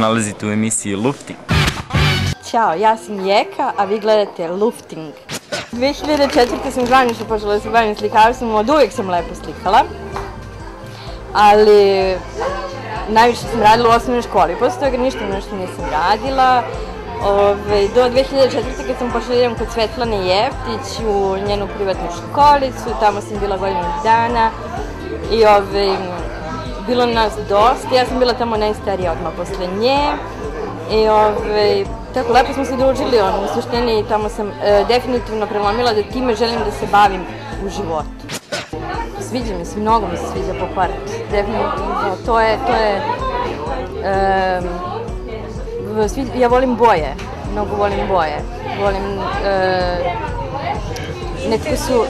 nalazite u emisiji Lufting. Ćao, ja sam Jeka, a vi gledate Lufting. 2004. sam zvanično počela da se bavim slikarstvom, od uvijek sam lepo slikala. Ali najviše sam radila u osnovnoj školi, posle toga ništa nešto nisam radila. Ove, do 2004. kad sam počela da idem kod Svetlane Jeftić u njenu privatnu školicu, tamo sam bila godinu dana i ove, bilo nas dosta, ja sam bila tamo najstarija odmah posle nje. I ove, tako lepo smo se družili, on, u suštini tamo sam e, definitivno prelomila da time želim da se bavim u životu. Sviđa mi se, mnogo mi se sviđa pop art, definitivno, to je, to je, e, sviđa, ja volim boje, mnogo volim boje, volim, e, nekako su,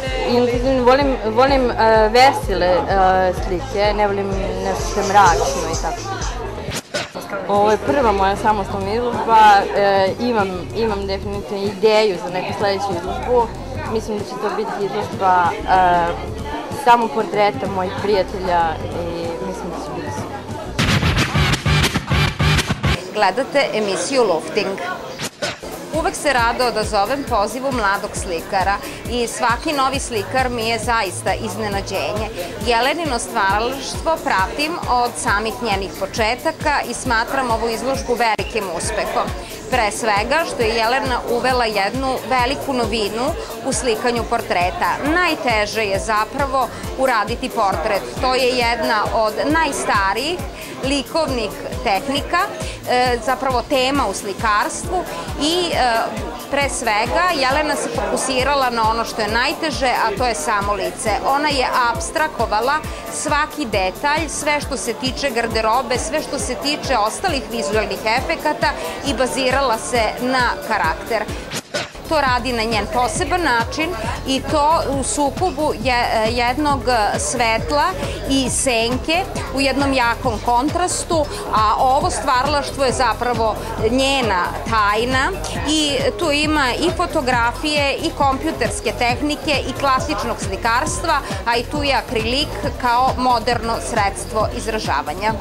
volim, volim uh, vesele uh, slike, ne volim nešto mračno i tako. Ovo je prva moja samostalna izložba, e, imam, imam definitivno ideju za neku sledeću izložbu. Mislim da će to biti izložba e, samo portreta mojih prijatelja i mislim da će biti Gledate emisiju Lofting. Se rado odazovem pozivu mladog slikara i svaki novi slikar mi je zaista iznenađenje. Jelenino stvaralaštvo pratim od samih njenih početaka i smatram ovu izložbu velikim uspehom. Pre svega što je Jelena uvela jednu veliku novinu u slikanju portreta. Najteže je zapravo uraditi portret. To je jedna od najstarijih likovnih tehnika, e, zapravo tema u slikarstvu i e, pre svega Jelena se fokusirala na ono što je najteže, a to je samo lice. Ona je abstrakovala svaki detalj, sve što se tiče garderobe, sve što se tiče ostalih vizualnih efekata i bazirala se na karakter to radi na njen poseban način i to u sukobu jednog svetla i senke u jednom jakom kontrastu, a ovo stvaralaštvo je zapravo njena tajna i tu ima i fotografije i kompjuterske tehnike i klasičnog slikarstva, a i tu je akrilik kao moderno sredstvo izražavanja.